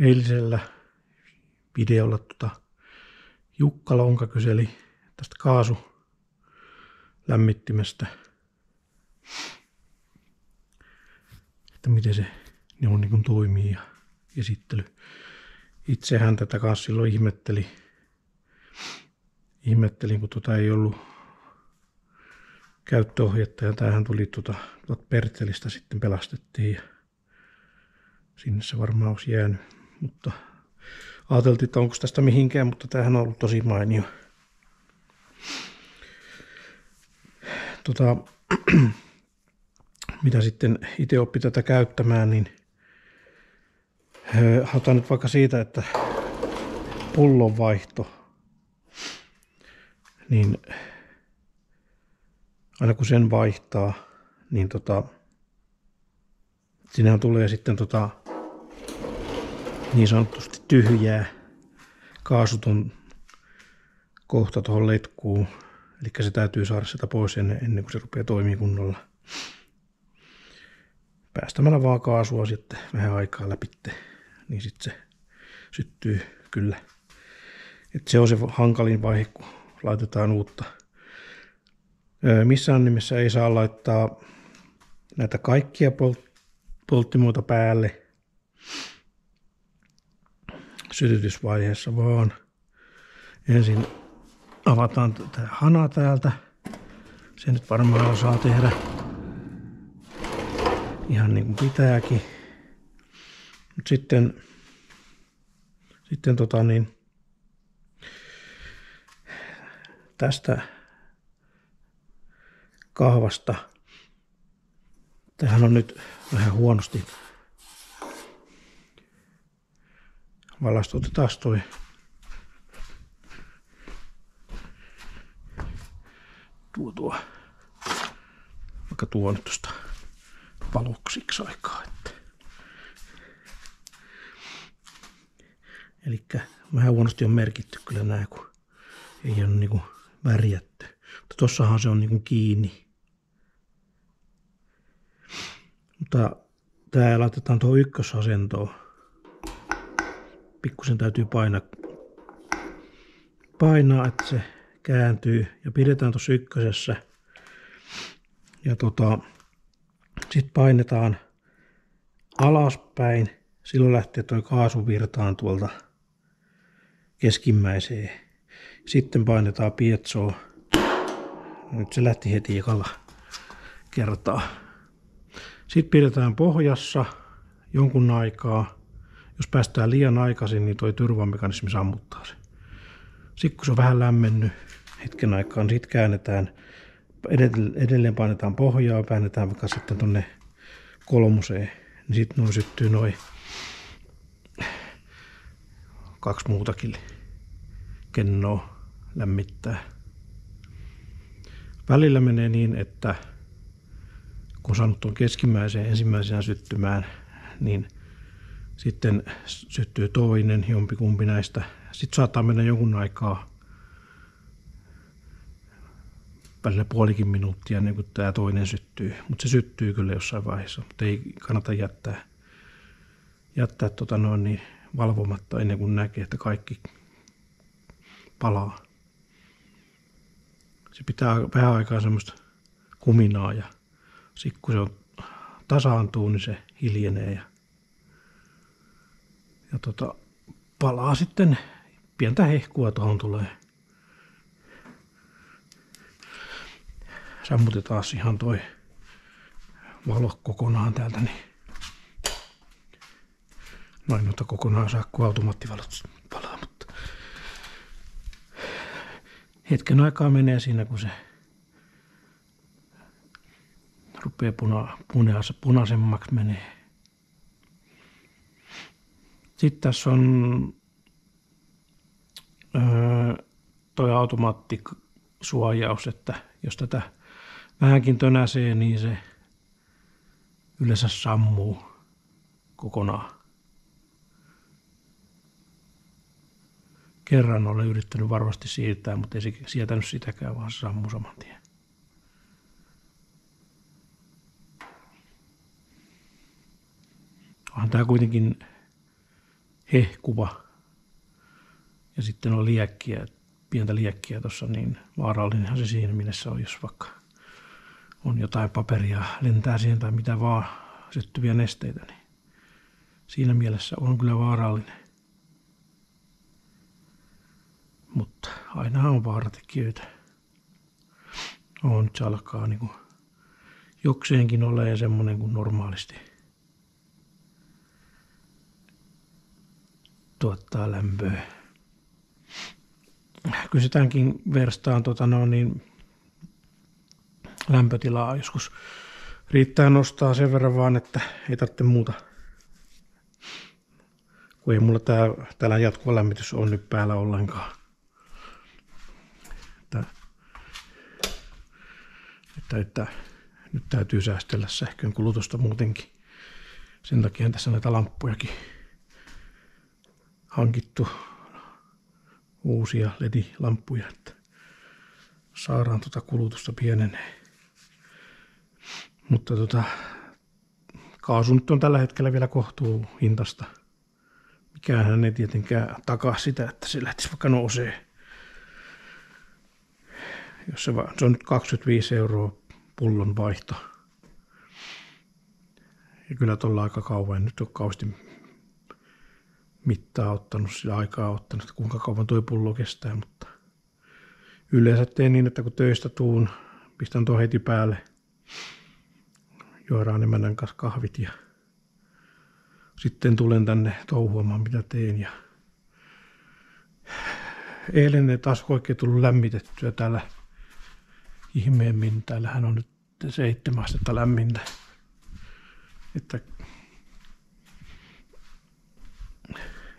eilisellä videolla tota, Jukka Lonka kyseli tästä kaasulämmittimestä, että miten se ne on niin toimii ja esittely. Itsehän tätä kanssa silloin ihmetteli, ihmettelin, kun tota ei ollut käyttöohjetta ja tämähän tuli tuota, tuota Pertelistä sitten pelastettiin ja sinne se varmaan olisi jäänyt, mutta ajateltiin, että onko tästä mihinkään, mutta tämähän on ollut tosi mainio. Tota, mitä sitten itse oppi tätä käyttämään, niin otan nyt vaikka siitä, että pullonvaihto, niin aina kun sen vaihtaa, niin tota, sinnehän tulee sitten tota, niin sanotusti tyhjää kaasuton kohta tuohon letkuun. Eli se täytyy saada sitä pois ennen, ennen kuin se rupeaa toimimaan kunnolla. Päästämällä vaan kaasua sitten vähän aikaa läpi, niin sitten se syttyy kyllä. Et se on se hankalin vaihe, kun laitetaan uutta. Missään nimessä ei saa laittaa näitä kaikkia polttimoita päälle – sytytysvaiheessa, vaan ensin avataan tätä hana täältä. Se nyt varmaan osaa tehdä ihan niin kuin pitääkin. Mut sitten, sitten tota niin, tästä kahvasta. Tähän on nyt vähän huonosti valastutetaan toi tuo tuo vaikka tuo nyt tuosta valoksiksi aikaa. Että. Eli vähän huonosti on merkitty kyllä nämä, kun ei ole niinku värjätty. Mutta tossahan se on niinku kiinni. Mutta tämä laitetaan tuohon ykkösasentoon pikkusen täytyy painaa, painaa, että se kääntyy ja pidetään tuossa ykkösessä. Ja tota, sitten painetaan alaspäin. Silloin lähtee tuo kaasu virtaan tuolta keskimmäiseen. Sitten painetaan pietsoa. Nyt se lähti heti ekalla kertaa. Sitten pidetään pohjassa jonkun aikaa jos päästään liian aikaisin, niin tuo turvamekanismi sammuttaa se. Sitten kun se on vähän lämmennyt hetken aikaa, niin sitten käännetään, edelleen painetaan pohjaa, käännetään vaikka sitten tuonne kolmoseen, niin sitten noin syttyy noin kaksi muutakin kennoa lämmittää. Välillä menee niin, että kun saanut tuon keskimmäiseen ensimmäisenä syttymään, niin – sitten syttyy toinen, jompikumpi näistä. Sitten saattaa mennä jonkun aikaa, välillä puolikin minuuttia ennen kuin tämä toinen syttyy. Mutta se syttyy kyllä jossain vaiheessa, mutta ei kannata jättää, jättää tota noin niin valvomatta ennen kuin näkee, että kaikki palaa. Se pitää vähän aikaa semmoista kuminaa ja sitten kun se on tasaantuu, niin se hiljenee ja ja tota, palaa sitten, pientä hehkua tuohon tulee. Sammutetaan ihan toi valo kokonaan täältä, niin noin, mutta kokonaan saa, kun automaattivalot palaa, mutta hetken aikaa menee siinä, kun se rupeaa puna, punaisemmaksi menee. Sitten tässä on öö, toi automaattisuojaus, että jos tätä vähänkin tönäsee, niin se yleensä sammuu kokonaan. Kerran olen yrittänyt varmasti siirtää, mutta ei sietänyt sitäkään, vaan se sammuu saman tien. Onhan tämä kuitenkin hehkuva. Ja sitten on liekkiä, pientä liekkiä tuossa, niin vaarallinenhan se siinä mielessä on, jos vaikka on jotain paperia lentää siihen tai mitä vaan, syttyviä nesteitä, niin siinä mielessä on kyllä vaarallinen. Mutta aina on vaaratekijöitä. On, nyt se alkaa niin kuin jokseenkin olemaan semmoinen kuin normaalisti tuottaa lämpöä. Kysytäänkin verstaan tota no, niin lämpötilaa joskus. Riittää nostaa sen verran vaan, että ei tarvitse muuta. Kun ei mulla tää, täällä jatkuva lämmitys on nyt päällä ollenkaan. Että, että, että nyt täytyy säästellä sähkön kulutusta muutenkin. Sen takia tässä näitä lamppujakin hankittu uusia LED-lamppuja, että saadaan tuota kulutusta pienenee. Mutta tota, kaasu nyt on tällä hetkellä vielä kohtuu hintasta. Mikään ei tietenkään takaa sitä, että se lähtisi vaikka nousee. Jos se, va- se on nyt 25 euroa pullon vaihto. Ja kyllä tuolla aika kauan, nyt on kauheasti mittaa ottanut, sitä aikaa ottanut, että kuinka kauan tuo pullo kestää, mutta yleensä teen niin, että kun töistä tuun, pistän tuon heti päälle, juodaan emännän kanssa kahvit ja sitten tulen tänne touhuamaan mitä teen ja eilen ei taas oikein tullut lämmitettyä täällä ihmeemmin. Täällähän on nyt seitsemän astetta lämmintä. Että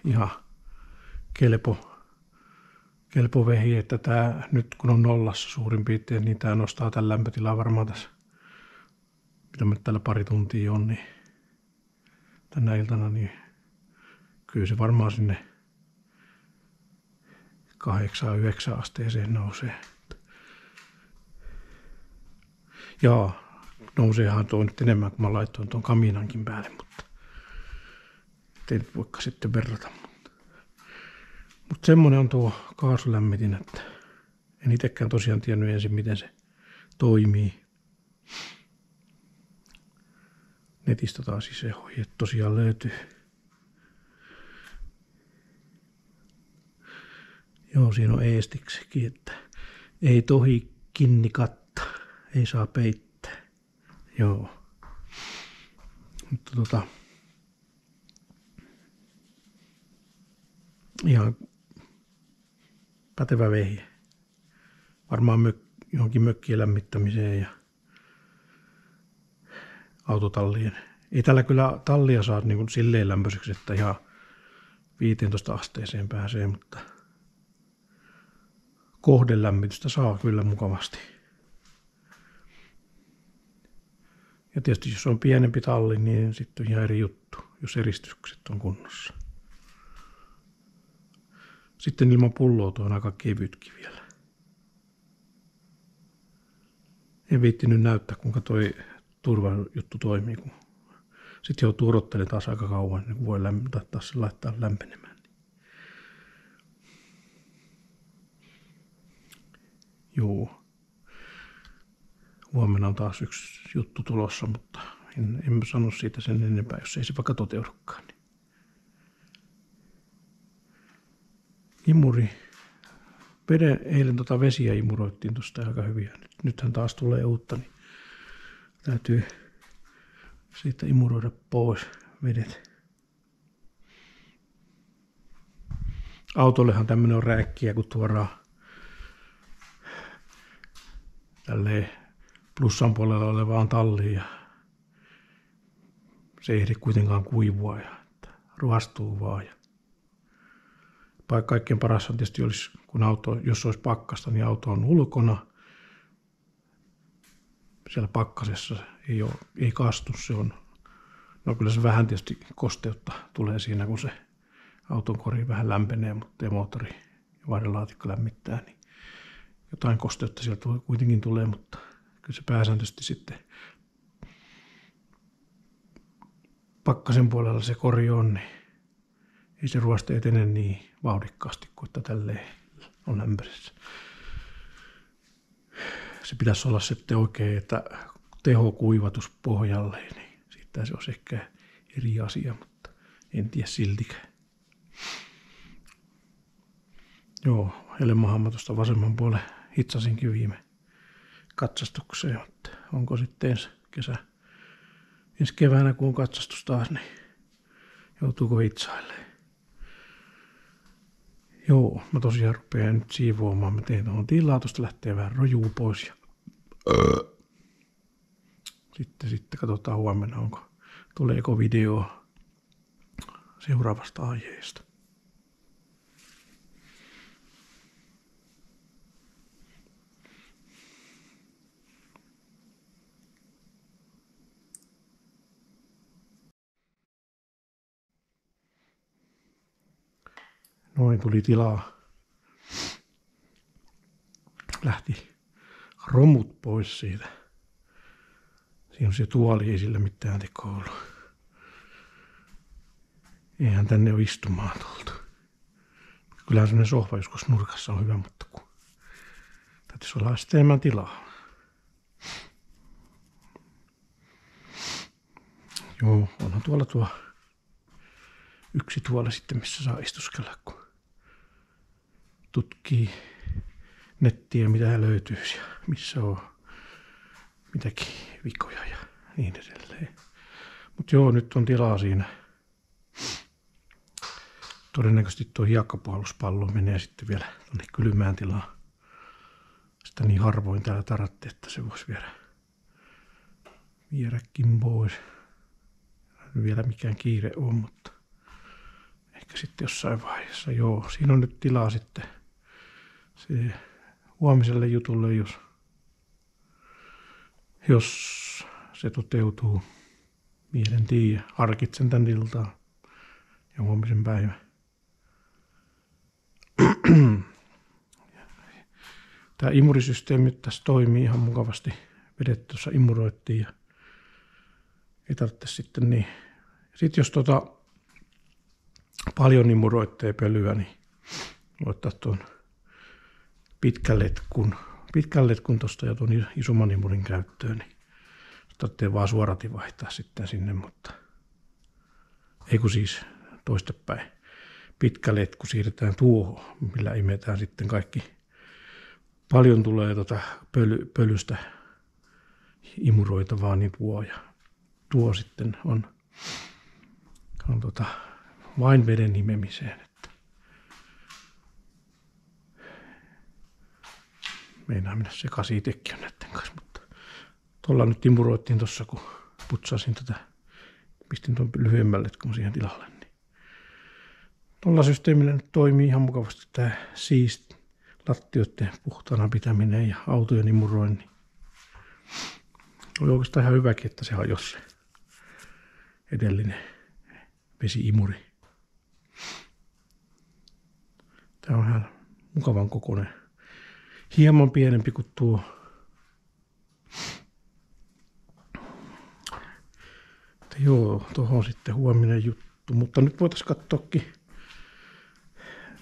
ihan kelpo, kelpo vehi, että tämä nyt kun on nollassa suurin piirtein, niin tämä nostaa tämän lämpötilaa varmaan tässä, mitä me täällä pari tuntia on, niin tänä iltana, niin kyllä se varmaan sinne 8-9 asteeseen nousee. Joo, nouseehan tuo nyt enemmän, kun mä laitoin tuon kaminankin päälle, mutta ei nyt vaikka sitten verrata. Mutta, semmonen on tuo kaasulämmitin, että en itsekään tosiaan tiennyt ensin, miten se toimii. Netistä taas se ohje tosiaan löytyy. Joo, siinä on eestiksikin, että ei tohi kinni katta, ei saa peittää. Joo. Mutta tota, ihan pätevä vehje. Varmaan mök, johonkin mökkien lämmittämiseen ja autotallien. Ei tällä kyllä tallia saa niin kuin silleen lämpöiseksi, että ihan 15 asteeseen pääsee, mutta kohdelämmitystä saa kyllä mukavasti. Ja tietysti jos on pienempi talli, niin sitten on ihan eri juttu, jos eristykset on kunnossa. Sitten ilman pulloa tuo on aika kevytkin vielä. En viittinyt näyttää, kuinka toi turvajuttu toimii, kun sitten joutuu odottelemaan taas aika kauan, niin voi taas laittaa lämpenemään. Joo. Huomenna on taas yksi juttu tulossa, mutta en, en sano siitä sen enempää, jos ei se vaikka toteudukaan. Imuri. Veden, eilen tota vesiä imuroittiin tuosta aika hyviä. Nyt, nythän taas tulee uutta, niin täytyy siitä imuroida pois vedet. Autollehan tämmöinen on rääkkiä, kun tuodaan tälleen plussan puolella olevaan talliin ja se ei ehdi kuitenkaan kuivua ja ruostuu vaan. Ja kaikkein paras on tietysti olisi, kun auto, jos olisi pakkasta, niin auto on ulkona. Siellä pakkasessa ei, ole, ei kastu, se on, no kyllä se vähän tietysti kosteutta tulee siinä, kun se auton kori vähän lämpenee, mutta ei moottori ja varrelaatikko lämmittää, niin jotain kosteutta sieltä kuitenkin tulee, mutta kyllä se pääsääntöisesti sitten pakkasen puolella se kori on, niin ei se ruoste etene niin vauhdikkaasti kuin että tälleen on lämpöisessä. Se pitäisi olla sitten oikein, että tehokuivatus pohjalle, niin siitä se olisi ehkä eri asia, mutta en tiedä siltikään. Joo, Helmahan mä tuosta vasemman puolen hitsasinkin viime katsastukseen, mutta onko sitten ensi kesä, ensi keväänä kun on katsastus taas, niin joutuuko hitsaille. Joo, mä tosiaan rupean nyt siivoamaan. Mä teen tuohon tilaa, tuosta lähtee vähän rojuu pois. Ja... Sitten, sitten katsotaan huomenna, onko, tuleeko video seuraavasta aiheesta. Noin tuli tilaa. Lähti romut pois siitä. Siinä on se tuoli, ei sillä mitään tekoa ollut. Eihän tänne ole istumaan tultu. Kyllähän sellainen sohva joskus nurkassa on hyvä, mutta kun täytyisi olla enemmän tilaa. Joo, onhan tuolla tuo yksi tuolla sitten, missä saa istuskella, kun tutkii nettiä, mitä löytyisi ja missä on mitäkin vikoja ja niin edelleen. Mutta joo, nyt on tilaa siinä. Todennäköisesti tuo hiekkapuoluspallo menee sitten vielä tuonne kylmään tilaan. Sitä niin harvoin täällä taratti, että se voisi viedä, viedäkin pois. Vielä mikään kiire on, mutta ehkä sitten jossain vaiheessa. Joo, siinä on nyt tilaa sitten se huomiselle jutulle, jos, jos se toteutuu. Mielen tiedä. Harkitsen tän iltaa ja huomisen päivän. Tämä imurisysteemi tässä toimii ihan mukavasti. Vedet tuossa imuroittiin ja ei tarvitse sitten niin. Sitten jos tota paljon imuroitteen pölyä, niin ottaa tuon pitkän letkun, pitkän letkun tuosta ja tuon isomman imurin käyttöön, niin tarvitsee vaan suorati vaihtaa sitten sinne, mutta ei kun siis toistepäin. Pitkä letku siirretään tuohon, millä imetään sitten kaikki. Paljon tulee tuota pöly, pölystä imuroitavaa, niin tuo ja tuo sitten on, on tota, vain veden nimemiseen. Meinaa mennä sekaisin itsekin näiden kanssa, mutta tuolla nyt timuroittiin tuossa, kun putsasin tätä, pistin tuon lyhyemmälle kun siihen tilalle. Niin. Tuolla systeemillä nyt toimii ihan mukavasti tämä siisti lattioiden puhtaana pitäminen ja autojen imuroinnin. Oli oikeastaan ihan hyväkin, että se hajosi se edellinen vesiimuri. Tämä on ihan mukavan kokoinen hieman pienempi kuin tuo. Että joo, tuohon sitten huominen juttu. Mutta nyt voitaisiin katsoakin.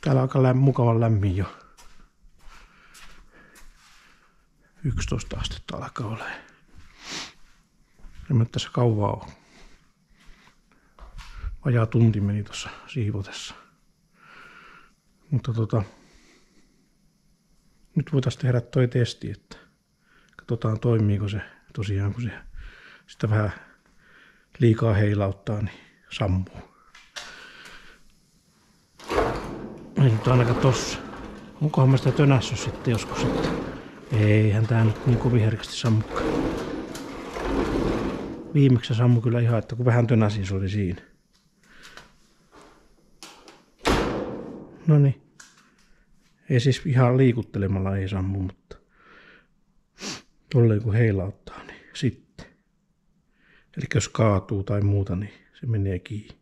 Täällä aika lämm, mukavan lämmin jo. 11 astetta alkaa olla. En mä tässä kauaa ole. Vajaa tunti meni tuossa siivotessa. Mutta tota, nyt voitaisiin tehdä toi testi, että katsotaan toimiiko se tosiaan, kun se sitä vähän liikaa heilauttaa, niin sammuu. Ei nyt ainakaan tossa. Onkohan mä sitä tönässy sitten joskus, että eihän tää nyt niin kovin herkästi sammukaan. Viimeksi sammu kyllä ihan, että kun vähän tönäsin, se oli siinä. No niin. Ei siis ihan liikuttelemalla ei sammu, mutta tolleen kun heilauttaa, niin sitten. Eli jos kaatuu tai muuta, niin se menee kiinni.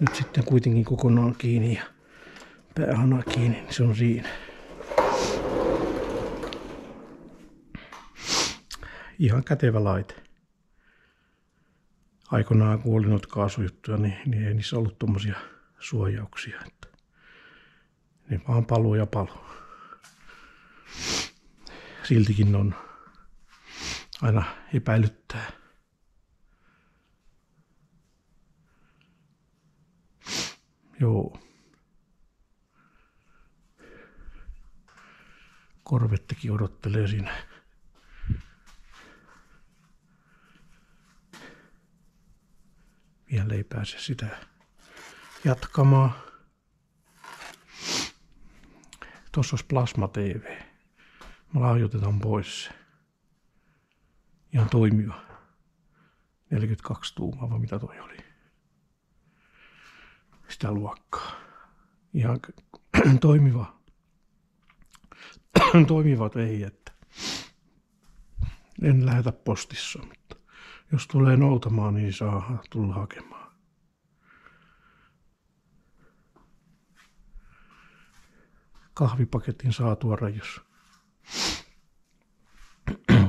Nyt sitten kuitenkin kokonaan kiinni ja päähana kiinni, niin se on siinä. Ihan kätevä laite. Aikoinaan kun oli noita kaasujuttuja, niin, niin ei niissä ollut tuommoisia suojauksia. Että ne vaan paluu ja paluu. Siltikin on aina epäilyttää. Joo. Korvettekin odottelee siinä. Vielä ei pääse sitä jatkamaan. Tuossa olisi Plasma TV. Me lahjoitetaan pois se. Ihan toimiva. 42 tuumaa, vai mitä toi oli? Sitä luokkaa. Ihan toimiva. Toimivat ei, että en lähetä postissa, mutta jos tulee noutamaan, niin saa tulla hakemaan. Kahvipaketin saa tuoda, jos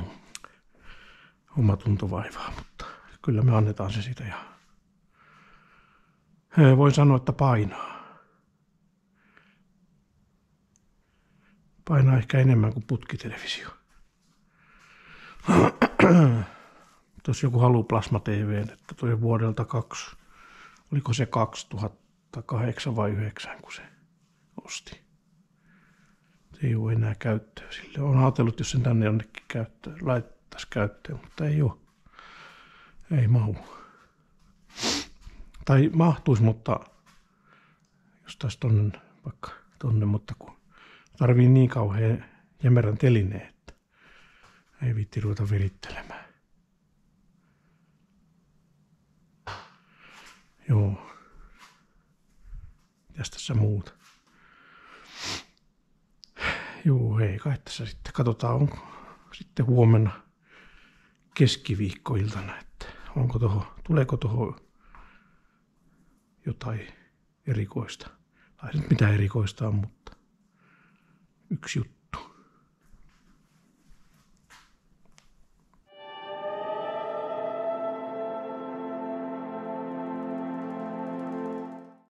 oma tunto vaivaa, mutta kyllä me annetaan se sitä ja voin sanoa, että painaa. Painaa ehkä enemmän kuin putkitelevisio. Tuossa joku halu Plasma TV, että toi vuodelta kaksi, oliko se 2008 vai 9, kun se osti. Se ei ole enää käyttöä sille. On ajatellut, jos sen tänne jonnekin käyttöön, laittaisi käyttöön, mutta ei ole. Ei mahu. Tai mahtuisi, mutta jos taas tonne, vaikka tonne, mutta kun tarvii niin kauhean jämerän telineen, että ei viitti ruveta virittelemään. Joo. Mitäs tässä muuta? Joo, ei kai tässä sitten. Katsotaan, onko sitten huomenna keskiviikkoiltana, että onko toho, tuleeko tuohon jotain erikoista. Tai nyt mitä erikoista on, mutta yksi juttu.